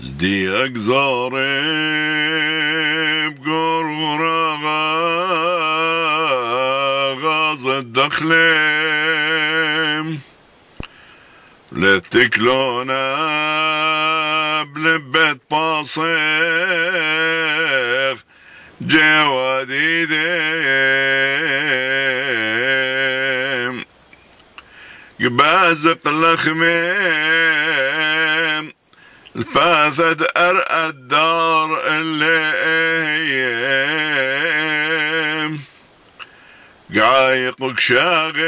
زدي أقزاري بقرورة غاز الدخلم لتكلونا بلبة باصيخ جواديدم قبازق لخميم الباثد أرأى الدار اللي قايقك شاغش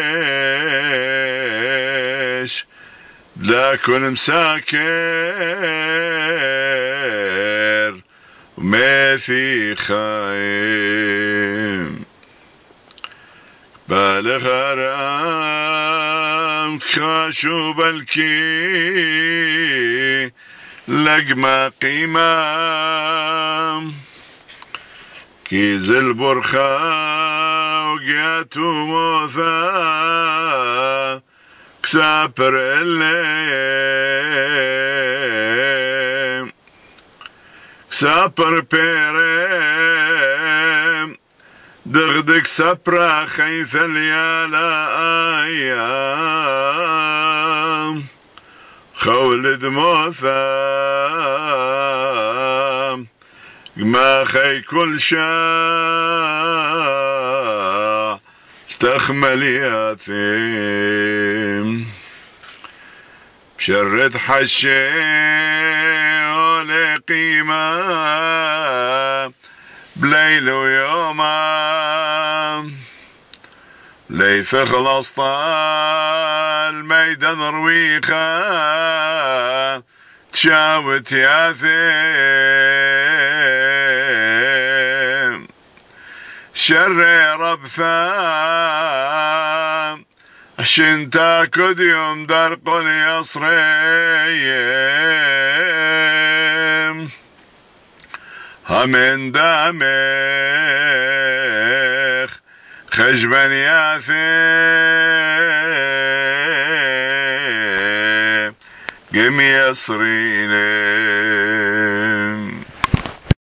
لكن مساكر ما في خايم بالغ رام خاشو بلكي لقمة قيمة كيز البرخة وقياتو موثا كسابر اللي كسابر بيرم دغدك سبرا خيث اليالا ايام خولد موثا ما خي كل شاء تخمل ياثيم شرد حشي ولا قيمة بليل ويوما ليف خلص طال ميدان رويخة تشاوت ياثيم شر رب ثام شنتا كد يوم درق يصريم. همين دامخ Give me a serene.